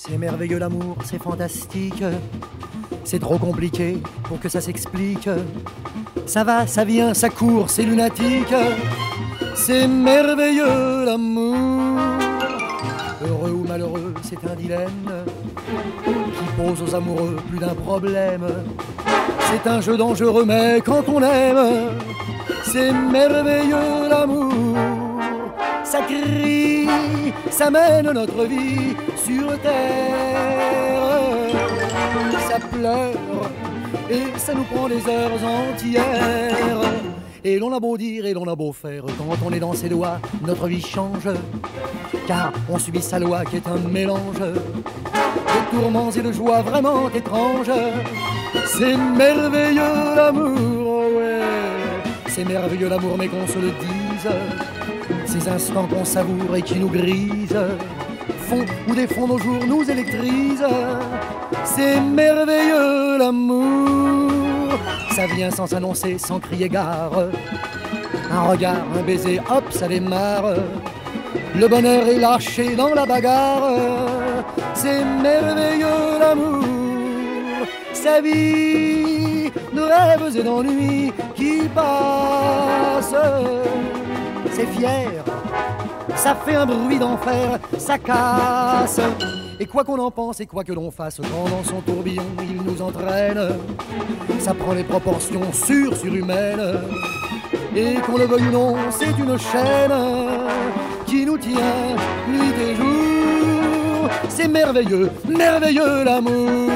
C'est merveilleux l'amour, c'est fantastique. C'est trop compliqué pour que ça s'explique. Ça va, ça vient, ça court, c'est lunatique. C'est merveilleux l'amour. Heureux ou malheureux, c'est un dilemme qui pose aux amoureux plus d'un problème. C'est un jeu dangereux, mais quand on aime, c'est merveilleux l'amour. Ça crie, ça mène notre vie terre. Ça pleure et ça nous prend des heures entières. Et l'on a beau dire et l'on a beau faire, quand on est dans ses doigts, notre vie change. Car on subit sa loi qui est un mélange de tourments et de joies vraiment étranges. C'est merveilleux l'amour, ouais. C'est merveilleux l'amour, mais qu'on se le dise. Ces instants qu'on savoure et qui nous grisent, font ou défont nos jours, nous électrisent. C'est merveilleux l'amour. Ça vient sans s'annoncer, sans crier gare. Un regard, un baiser, hop, ça démarre. Le bonheur est lâché dans la bagarre. C'est merveilleux l'amour. Sa vie de rêves et d'ennuis qui passent. C'est fier, ça fait un bruit d'enfer, ça casse. Et quoi qu'on en pense et quoi que l'on fasse, quand dans son tourbillon il nous entraîne, ça prend les proportions sur surhumaines. Et qu'on le veuille ou non, c'est une chaîne qui nous tient nuit et jour. C'est merveilleux, merveilleux l'amour.